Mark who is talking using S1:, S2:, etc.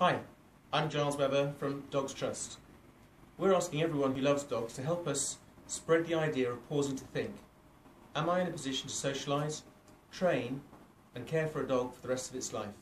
S1: Hi, I'm Giles Webber from Dogs Trust. We're asking everyone who loves dogs to help us spread the idea of pausing to think. Am I in a position to socialise, train and care for a dog for the rest of its life?